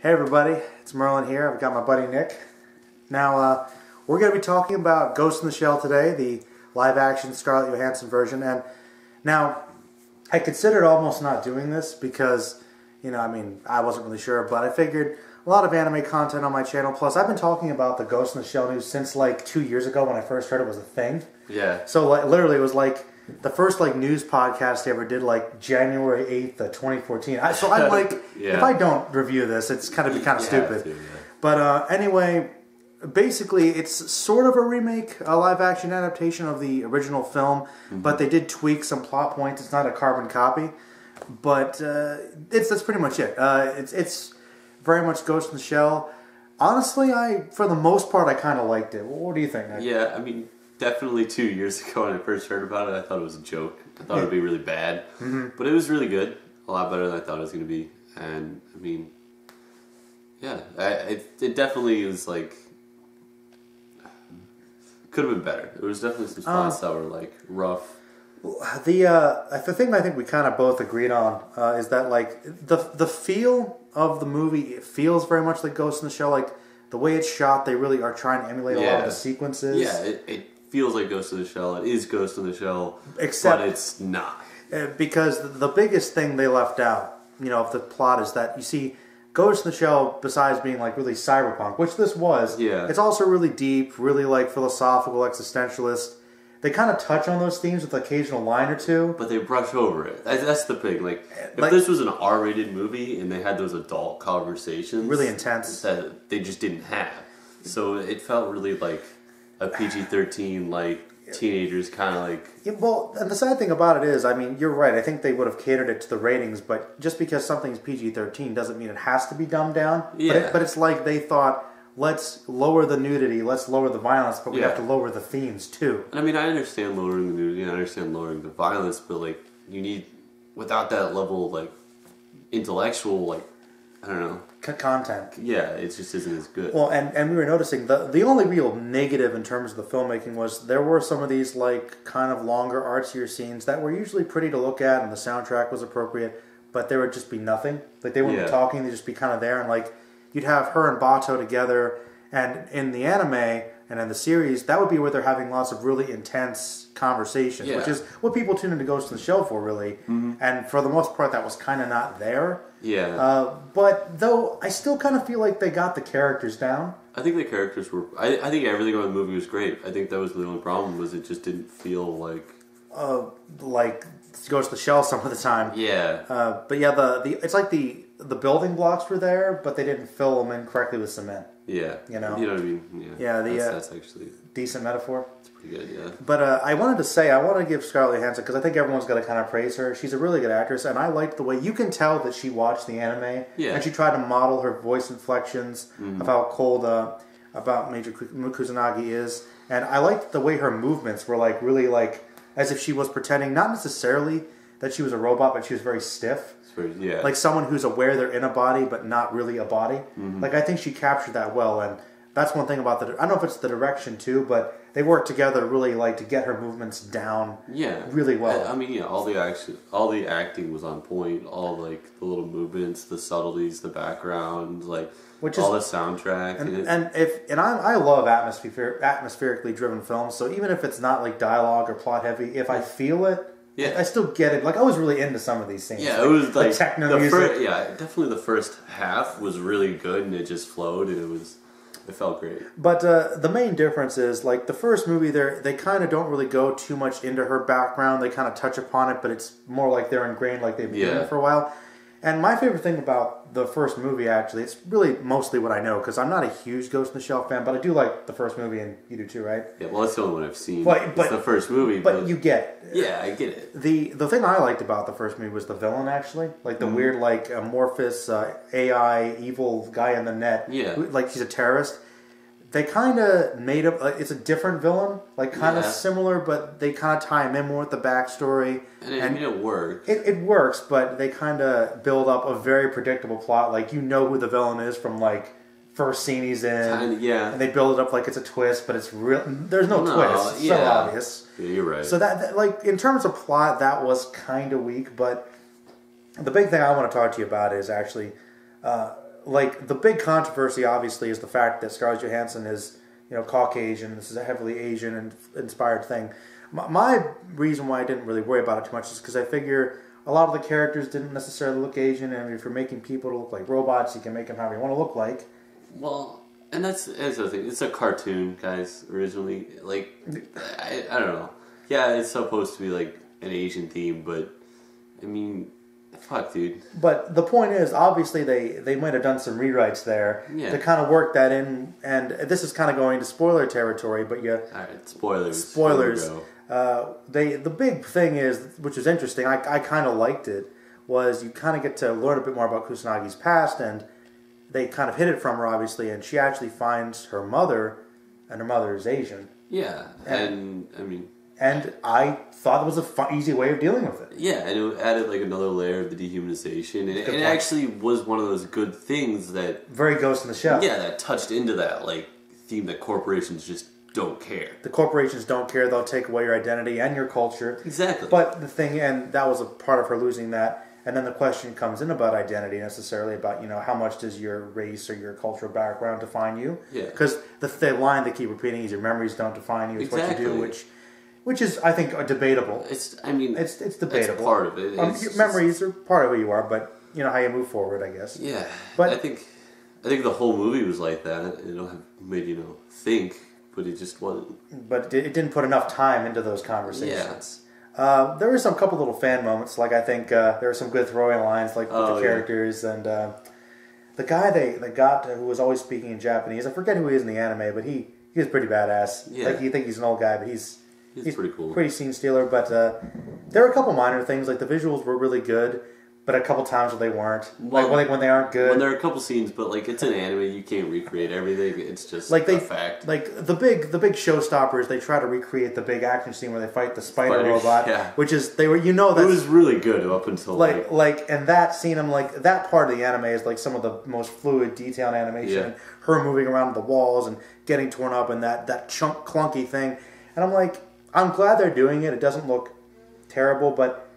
Hey everybody, it's Merlin here. I've got my buddy Nick. Now, uh, we're going to be talking about Ghost in the Shell today, the live-action Scarlett Johansson version. And now, I considered almost not doing this because, you know, I mean, I wasn't really sure, but I figured a lot of anime content on my channel. Plus, I've been talking about the Ghost in the Shell news since like two years ago when I first heard it was a thing. Yeah. So, like, literally, it was like the first like news podcast I ever did, like January eighth, of twenty fourteen. So I'm like, Yeah. if I don't review this, it's kind of be kind of stupid. to, yeah. But uh, anyway, basically, it's sort of a remake, a live action adaptation of the original film, Mm-hmm. but they did tweak some plot points. It's not a carbon copy, but uh, it's that's pretty much it. Uh, it's it's very much Ghost in the Shell. Honestly, I for the most part I kind of liked it. What do you think? Nick? Yeah, I mean, definitely two years ago when I first heard about it, I thought it was a joke. I thought it would be really bad. Mm-hmm. But it was really good. A lot better than I thought it was going to be. And, I mean, yeah, I, it, it definitely is like. Could have been better. There was definitely some spots Uh, that were like rough. The uh, the thing I think we kind of both agreed on uh, is that like the the feel of the movie it feels very much like Ghost in the Shell. Like the way it's shot, they really are trying to emulate a lot of the sequences. Yeah, it, it feels like Ghost in the Shell. It is Ghost in the Shell, Except- but it's not. Uh, because the- the biggest thing they left out, you know, of the plot is that you see Ghost in the Shell, besides being like really cyberpunk, which this was, Yeah. it's also really deep, really like philosophical, existentialist. They kind of touch on those themes with an occasional line or two. But they brush over it. That's the thing. Like, if Like- this was an R-rated movie and they had those adult conversations, Really intense. that they just didn't have. So it felt really like a PG-13, like teenagers kind of like. Yeah, well, and the sad thing about it is, I mean, you're right. I think they would have catered it to the ratings, but just because something's PG-13 doesn't mean it has to be dumbed down. But, Yeah. it, but it's like they thought, let's lower the nudity, let's lower the violence, but we Yeah. have to lower the themes too. And I mean, I understand lowering the nudity, I understand lowering the violence, but like you need without that level of like intellectual, like I don't know. C- content. Yeah, it just isn't as good. Well, and, and we were noticing the the only real negative in terms of the filmmaking was there were some of these like kind of longer, artsier scenes that were usually pretty to look at, and the soundtrack was appropriate, but there would just be nothing. Like they wouldn't be talking; they'd just be kind of there, and like you'd have her and Batou together, and in the anime and in the series, that would be where they're having lots of really intense conversations, which Yeah. Mm-hmm. is what people tune into Ghost in the Shell for, really. And for the most part, that was kind of not there. yeah, Uh, but though I still kind of feel like they got the characters down. I think the characters were. I, I think everything about the movie was great. I think that was the only problem was it just didn't feel like. Uh, like Ghost in the Shell some of the time. Yeah, Uh, but yeah, the, the it's like the the building blocks were there, but they didn't fill them in correctly with cement. yeah. You know. You know what I mean? Yeah. Yeah, the, that's, uh, that's actually Decent metaphor. it's pretty good. Yeah. But uh, I wanted to say I want to give Scarlett Johansson because I think everyone's got to kind of praise her. She's a really good actress, and I liked the way you can tell that she watched the anime Yeah. and she tried to model her voice inflections of how cold uh, about Major Ku- Kusanagi is, and I liked the way her movements were like really like as if she was pretending not necessarily that she was a robot, but she was very stiff. Yeah. like someone who's aware they're in a body but not really a body. Mm-hmm. Like I think she captured that well, and that's one thing about the. I don't know if it's the direction too, but they work together really like to get her movements down. Yeah, really well. I, I mean, yeah, all the action, all the acting was on point. All like the little movements, the subtleties, the background, like Which all is- the soundtrack. And, And, and if and I, I love atmosphere atmospherically driven films. So even if it's not like dialogue or plot heavy, if I feel it, Yeah. I still get it. Like I was really into some of these things. yeah, like, it was like techno the music. fir- yeah, definitely the first half was really good, and it just flowed, and it was, it felt great. But uh, the main difference is like the first movie, they they kind of don't really go too much into her background. They kind of touch upon it, but it's more like they're ingrained, like they've been Yeah. it for a while. And my favorite thing about the first movie, actually, it's really mostly what I know because I'm not a huge Ghost in the Shell fan, but I do like the first movie, and you do too, right? Yeah, well, that's the only one I've seen. But- it's but- the first movie, but, But you get yeah, I get it. the the thing I liked about the first movie was the villain, actually, like the Mm-hmm. weird, like amorphous uh, AI evil guy in the net. Yeah. who- like he's a terrorist. They kind of made up. Uh, it's a different villain, like kind of Yeah. similar, but they kind of tie him in more with the backstory. And it, I mean, it worked. It, it works, but they kind of build up a very predictable plot. Like you know who the villain is from like first scene he's in, Kinda, yeah. and they build it up like it's a twist, but it's real. There's no, No, twist. It's so obvious. Yeah, you're right. So that, that like in terms of plot, that was kind of weak. But the big thing I want to talk to you about is actually uh, like the big controversy obviously is the fact that Scarlett Johansson is you know Caucasian. This is a heavily Asian and inspired thing. My, my reason why I didn't really worry about it too much is because I figure a lot of the characters didn't necessarily look Asian, and if you're making people to look like robots, you can make them however you want to look like. Well, and that's that's the thing. It's a cartoon, guys. Originally, like I, I don't know. Yeah, it's supposed to be like an Asian theme, but I mean, fuck, dude. But the point is, obviously, they, they might have done some rewrites there Yeah. to kind of work that in. And this is kind of going to spoiler territory, but yeah. All right, spoilers. spoilers. Here we go. Uh, they the big thing is, which was interesting. I, I kind of liked it. Was you kind of get to learn a bit more about Kusanagi's past, and they kind of hid it from her, obviously, and she actually finds her mother, and her mother is Asian. Yeah, and I mean, And I thought it was a fun, easy way of dealing with it. yeah, and it added like another layer of the dehumanization, and it, it actually was one of those good things that Very Ghost in the Shell. yeah that touched into that like theme that corporations just don't care. The corporations don't care; they'll take away your identity and your culture. Exactly. But the thing, and that was a part of her losing that. And then the question comes in about identity necessarily about you know how much does your race or your cultural background define you? Yeah. Because the, the line they keep repeating is your memories don't define you. It's what you Exactly. do, which which is I think debatable. it's I mean It's it's debatable. part of it. Um, It's your memories are part of who you are, but you know how you move forward, I guess. Yeah, But- I think I think the whole movie was like that. It have made you know think, but it just wasn't. But it, didn't put enough time into those conversations. Uh, there were some couple little fan moments, like I think uh, there were some good throwing lines, like with Oh, the yeah. characters and uh, the guy they, they got who was always speaking in Japanese. I forget who he is in the anime, but he he was pretty badass. Yeah. Like you think he's an old guy, but he's He's pretty cool. pretty scene stealer. But uh, there are a couple minor things, like the visuals were really good, but a couple times where they weren't. Well, like when they, when they aren't good. When there are a couple scenes, but like it's an anime, you can't recreate everything. It's just like they a fact. like the big the big showstoppers they try to recreate the big action scene where they fight the spider Spider, robot yeah. which is they were you know it that's was really good up until like like, like and that scene I'm like that part of the anime is like some of the most fluid detailed animation Yeah. her moving around the walls and getting torn up and that that chunk clunky thing and I'm like I'm glad they're doing it it doesn't look terrible but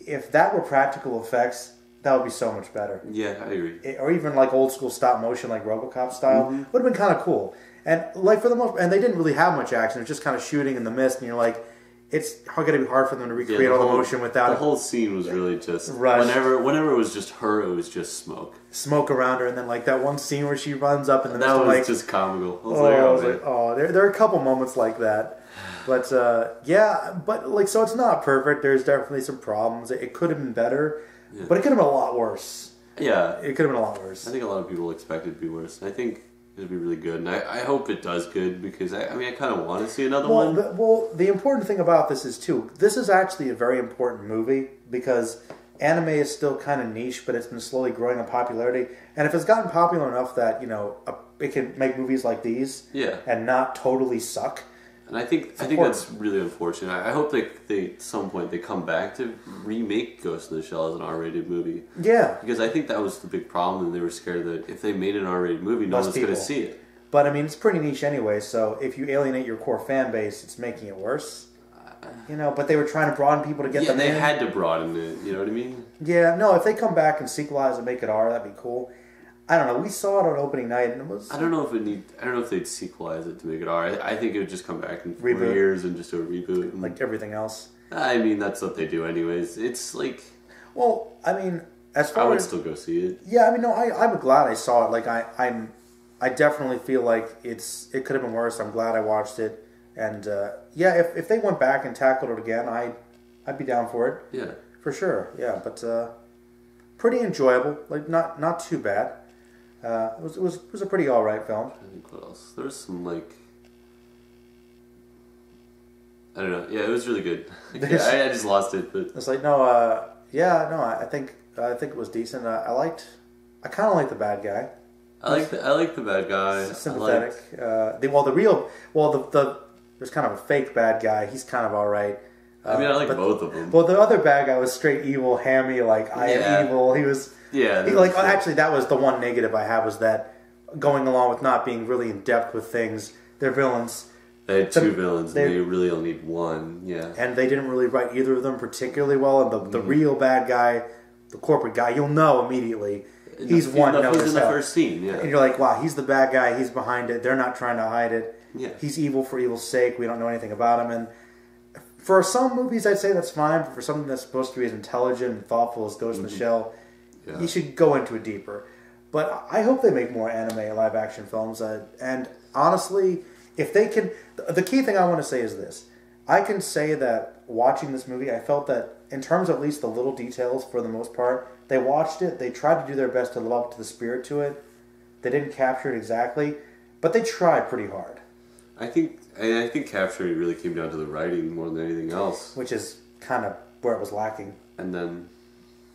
if that were practical effects that would be so much better yeah, I agree. it- or even like old school stop motion, like RoboCop style, Mm-hmm. would have been kind of cool. And like for the most, and they didn't really have much action. It was just kind of shooting in the mist, and you're like, it's going to be hard for them to Yeah, recreate all the motion without the whole scene was really just Rushed. whenever whenever it was just her, it was just smoke. smoke around her. And then like that one scene where she runs up in the mist, That was like, just comical. I was oh, like, I oh, was like, oh, there, there are a couple moments like that. But uh, yeah, but like so, it's not perfect. There's definitely some problems. It, it could have been better, but it could have been a lot worse. yeah, It could have been a lot worse. I think a lot of people expect it to be worse. I think it'll be really good, and I, I hope it does good because I, I mean I kind of want to see another Well one. the, well, the important thing about this is too. This is actually a very important movie because anime is still kind of niche, but it's been slowly growing in popularity. And if it's gotten popular enough that you know a, it can make movies like these Yeah. and not totally suck. And I think I think that's really unfortunate. I, I hope they, they at some point they come back to remake Ghost in the Shell as an R-rated movie Yeah, because I think that was the big problem, and they were scared that if they made an R-rated movie, no Less one's going to see it. but I mean it's pretty niche anyway. So if you alienate your core fan base, it's making it worse. Uh, you know, but they were trying to broaden people to get yeah, them they in. had to broaden it. You know what I mean? yeah, no, if they come back and sequelize and make it R, that'd be cool. I don't know. We saw it on opening night, and it was I don't know if it need. I don't know if they'd sequelize it to make it R. I, I think it would just come back in four Reboot. years and just do a reboot. And, like everything else. I mean, that's what they do anyways. It's like Well, I mean, as far I would as still go see it. yeah, I mean, no, I I'm glad I saw it. Like I I'm I definitely feel like it's it could have been worse. I'm glad I watched it, and uh, yeah, if if they went back and tackled it again, I I'd be down for it Yeah. for sure. Yeah, but uh, pretty enjoyable. Like not not too bad. Uh, it was it was it was a pretty all right film. I think what else? There's some like. I don't know. Yeah, it was really good. There's- I, I just lost it, but It's like no, uh, yeah, no, I I think I think it was decent. Uh, I liked. I kind of like the bad guy. I like the I like the bad guy. I sympathetic. liked- Uh, the, well, the real, well, the, the there's kind of a fake bad guy. He's kind of all right. I mean, I like both of them. Well, the other bad guy was straight evil, hammy, like I Yeah. am evil. He was, yeah, he, like actually that was the one negative I had was that going along with not being really in depth with things. They're villains, they had two the- villains. they- and They really only need one. Yeah. and they didn't really write either of them particularly well. And the the Mm-hmm. real bad guy, the corporate guy, you'll know immediately. In he's the, one he's in the hell. first scene. Yeah, And you're like, wow, he's the bad guy. He's behind it. They're not trying to hide it. Yeah. He's evil for evil's sake. We don't know anything about him. And for some movies, I'd say that's fine. But for something that's supposed to be as intelligent and thoughtful as Ghost in the Shell, Yeah. you should go into it deeper. But I hope they make more anime live action films. Uh, and honestly, if they can, the- the key thing I want to say is this: I can say that watching this movie, I felt that in terms of at least the little details, for the most part, they watched it. They tried to do their best to live up to the spirit to it. They didn't capture it exactly, but they tried pretty hard, I think I think capturing really came down to the writing more than anything else. which is kind of where it was lacking. And then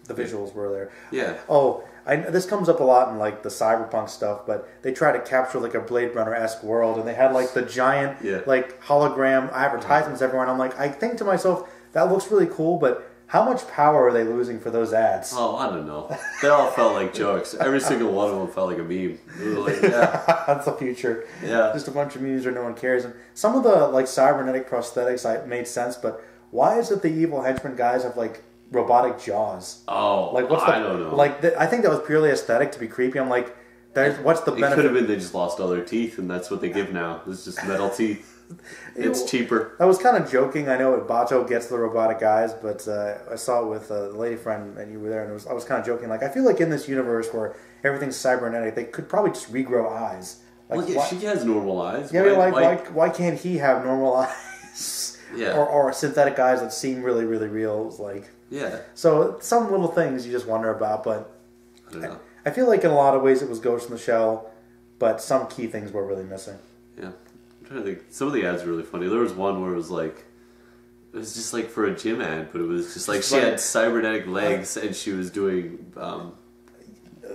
The visuals were there. yeah, Oh, I, this comes up a lot in like the cyberpunk stuff, but they try to capture like a Blade Runner esque world, and they had like the giant Yeah. like hologram advertisements everywhere. And I'm like, I think to myself, that looks really cool, but how much power are they losing for those ads? oh I don't know. They all felt like jokes. Every single one of them felt like a meme. Like, yeah, That's the future. Yeah. Just a bunch of memes where no one cares. And some of the like cybernetic prosthetics I made sense, but why is it the evil henchmen guys have like robotic jaws? oh, Like what's the I don't know. like? The, I think that was purely aesthetic to be creepy. I'm like, there's what's the it benefit? could have been they just lost all their teeth, and that's what they give now. It's just metal teeth. It's Ew. cheaper. I was kind of joking. I know Batou gets the robotic eyes, but uh, I saw it with a lady friend, and you were there, and it was, I was kind of joking. Like, I feel like in this universe where everything's cybernetic, they could probably just regrow eyes. Like, Well, yeah, why, she has normal eyes. yeah, Why- like, why- why, why can't he have normal eyes? Yeah. Or, or synthetic eyes that seem really, really real. Like, yeah, so some little things you just wonder about, but I don't know. I feel like in a lot of ways it was Ghost in the Shell, but some key things were really missing. Yeah, I'm trying to think. Some of the ads were really funny. There was one where it was like, it was just like for a gym ad, but it was just like she like- had cybernetic legs and she was doing um,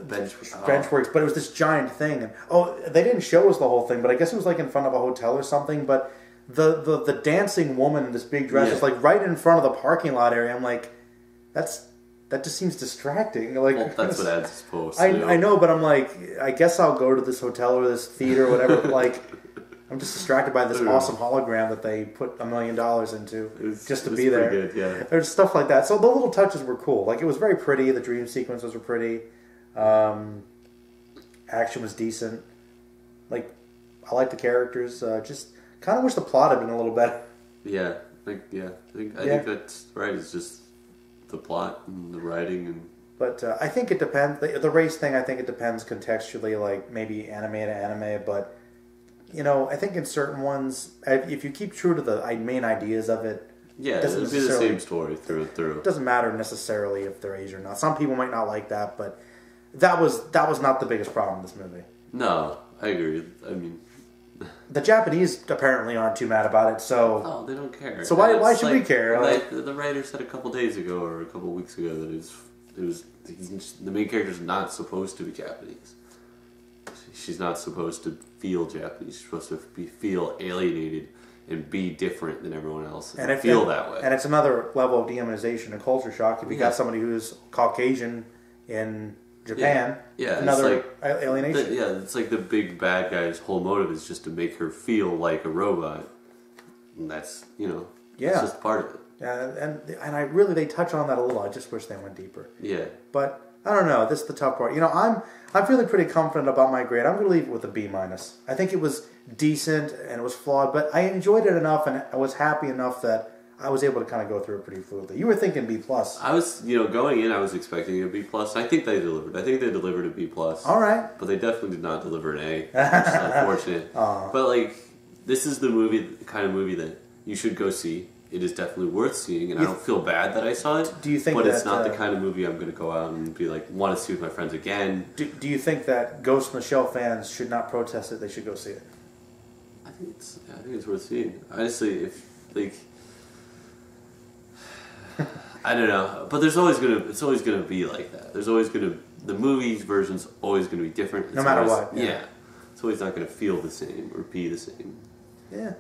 bench oh, Benchworks, but it was this giant thing. And oh, they didn't show us the whole thing, but I guess it was like in front of a hotel or something. But the the, the dancing woman in this big dress Yeah. was like right in front of the parking lot area. I'm like, that's that just seems distracting. Like Well, that's what ads is supposed to. I I know, but I'm like, I guess I'll go to this hotel or this theater or whatever. like. I'm just distracted by this I know. awesome hologram that they put a million dollars into was- just to be there. good, yeah. There's stuff like that. So the little touches were cool. Like it was very pretty. The dream sequences were pretty. Um, action was decent. Like I like the characters. Uh, just kind of wish the plot had been a little better. Yeah, like yeah, I think I Yeah. think that's right. It's just the plot and the writing and But uh, I think it depends. The, the race thing, I think it depends contextually, like maybe anime to anime. But you know, I think in certain ones, if you keep true to the main ideas of it, yeah, Doesn't it'll be the same story through and through. it doesn't matter necessarily if they're Asian or not. Some people might not like that, but that was that was not the biggest problem in this movie. No, I agree. I mean, The Japanese apparently aren't too mad about it, so oh, they don't care. So why- And why it's should we care? Like the, the writer said a couple days ago or a couple weeks ago that it was it was the main character's not supposed to be Japanese. She's not supposed to feel Japanese. She's supposed to be feel alienated and be different than everyone else and, and if feel and, that way. And it's another level of demonization and culture shock. If you Yeah. got somebody who's Caucasian in Japan, Yeah, it's another like- alienation. The- yeah, it's like the big bad guy's whole motive is just to make her feel like a robot. And that's you know, Yeah. it's just part of it. Yeah, and and I really they touch on that a little. I just wish they went deeper. Yeah. But I don't know. This is the tough part. You know, I'm I'm feeling pretty confident about my grade. I'm going to leave it with a B minus. I think it was decent and it was flawed, but I enjoyed it enough and I was happy enough that I was able to kind of go through it pretty fluidly. You were thinking B plus. I was, you know, going in, I was expecting a B plus. I think they delivered. I think they delivered a B plus. All right. But they definitely did not deliver an A, which is unfortunate. But like, this is the movie, the kind of movie that you should go see. It is definitely worth seeing, and I don't feel bad that I saw it. Do you think But it's that, not the uh, kind of movie I'm going to go out and be like, want to see with my friends again. Do, do you think that Ghost in the Shell fans should not protest it? They should go see it. I think it's, I think it's worth seeing. Honestly, if like, I don't know, but there's always gonna, it's always gonna be like that. There's always gonna, the movie's version's always gonna be different. It's No matter always- what, yeah. yeah. It's always not gonna feel the same or be the same. Yeah,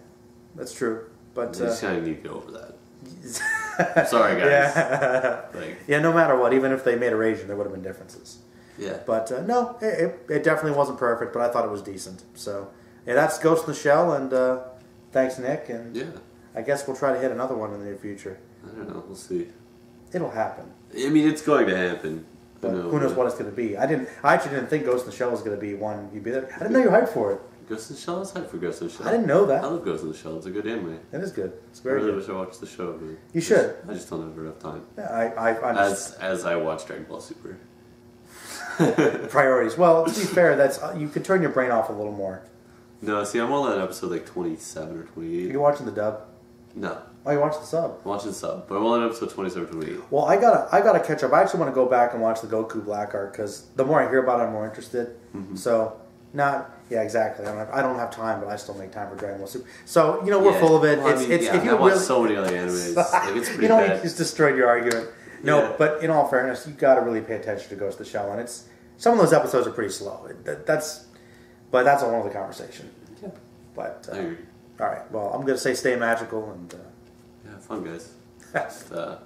that's true. But You uh, just kind of need to go over that. I'm sorry, guys. yeah, Like, yeah. No matter what, even if they made her Asian, there would have been differences. yeah. But uh, no, it, it, it definitely wasn't perfect, but I thought it was decent. So yeah, that's Ghost in the Shell, and uh, thanks, Nick. And Yeah. I guess we'll try to hit another one in the near future. I don't know. We'll see. It'll happen. I mean, it's going to happen. but know, who knows what it's going to be. I didn't. I actually didn't think Ghost in the Shell was going to be one you'd be there. I didn't know you were hyped for it. Ghost in the Shell is hype for Ghost in the Shell. I didn't know that. I love Ghost in the Shell. It's a good anime. It is good. It's I very really good. wish I watched the show. But You should. I just don't have enough time. Yeah, I, I, I just, As as I watch Dragon Ball Super. priorities. Well, to be fair, that's uh, you could turn your brain off a little more. No, see, I'm on that episode like 27 or 28. Are You're watching the dub. No, Oh, you watch the sub. I'm watching sub, but I'm on episode 27 or 28. Well, I gotta, I gotta catch up. I actually want to go back and watch the Goku Black arc because the more I hear about it, I'm more interested. Mm-hmm. So, not, yeah, exactly. I don't, have, I don't have time, but I still make time for Dragon Ball Super. So, you know, we're Yeah, full of it. well, I it's, mean, it's yeah, if you I watch really, so many other animes. like, it's pretty you know, bad. you just destroyed your argument. No, Yeah. but in all fairness, you got to really pay attention to Ghost of the Shell, and it's some of those episodes are pretty slow. It- that- that's, but that's a whole other conversation. Yeah, But I uh, agree. all right, well, I'm gonna say stay magical, and uh, fun guys. Just, uh.